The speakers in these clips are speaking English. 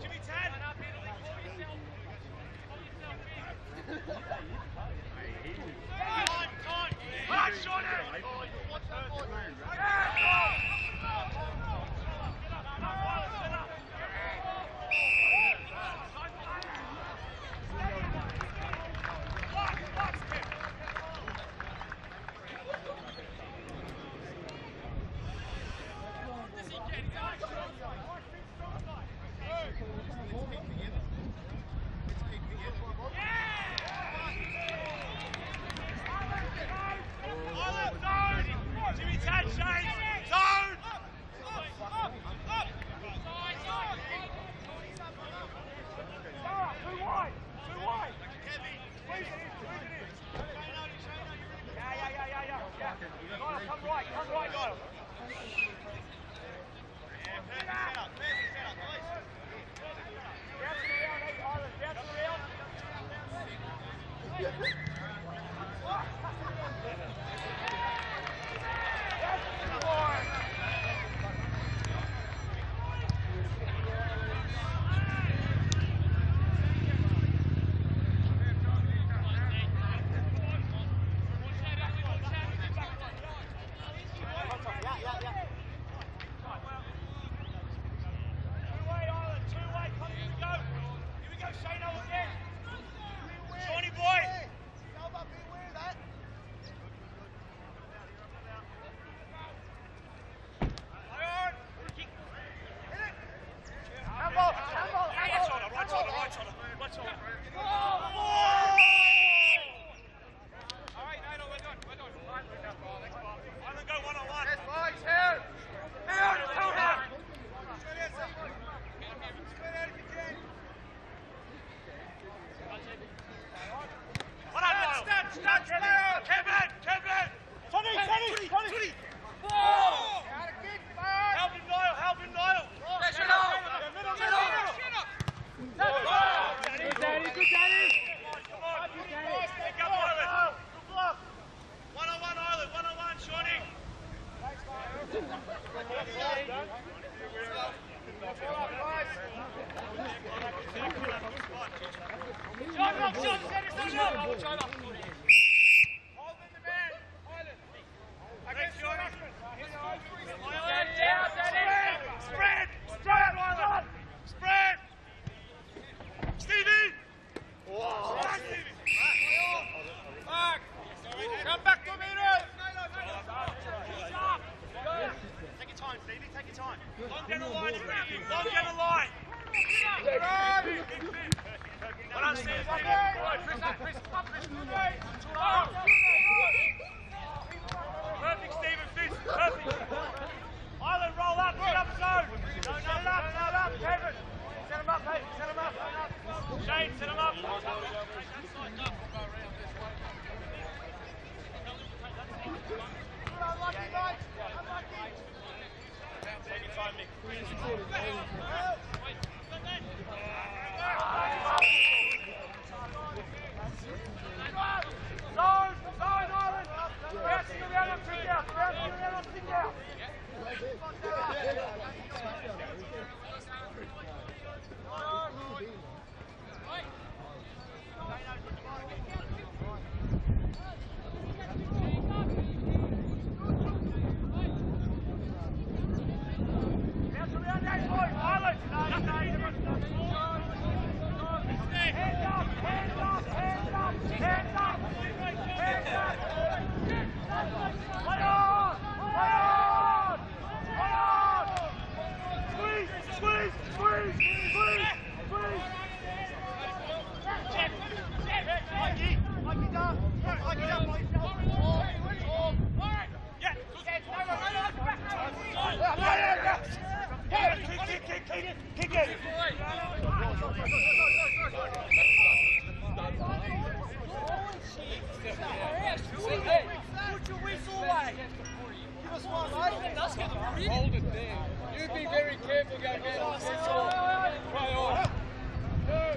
Jimmy Tad! Hold yourself, hold yourself. That's all right. Oh, Hold it there. You be very careful going down the central. Play on. Go,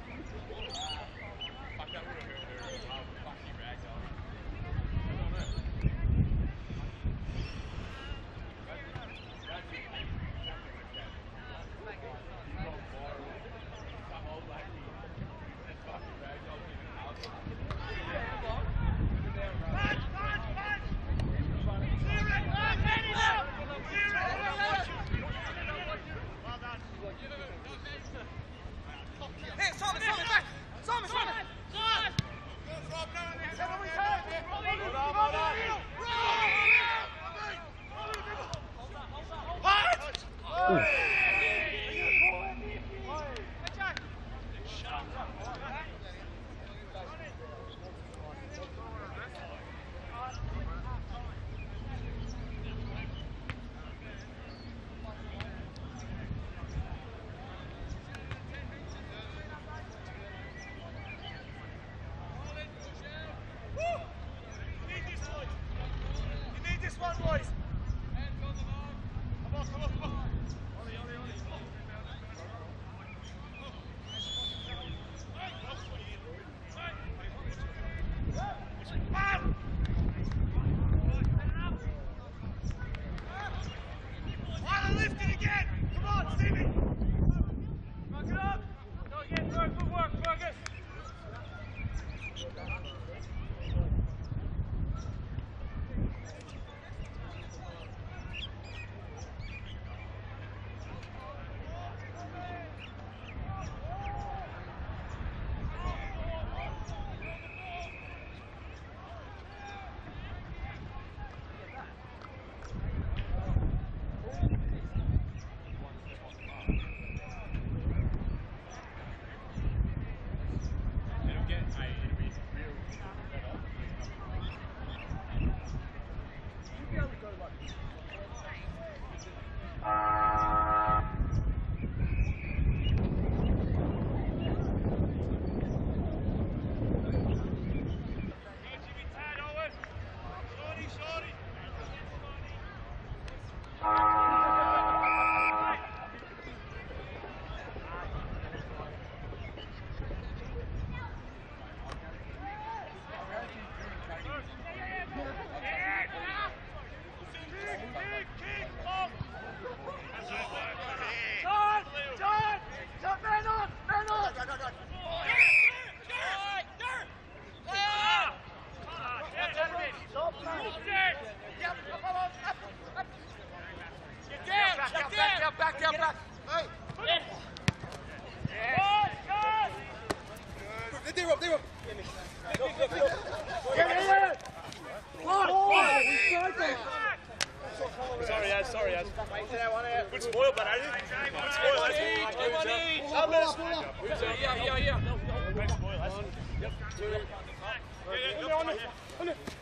Play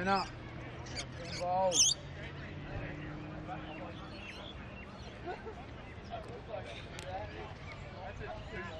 On, up. Involved. Island,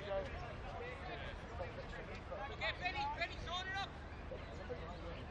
Ferry, Ferry, sono! Ferry, sono!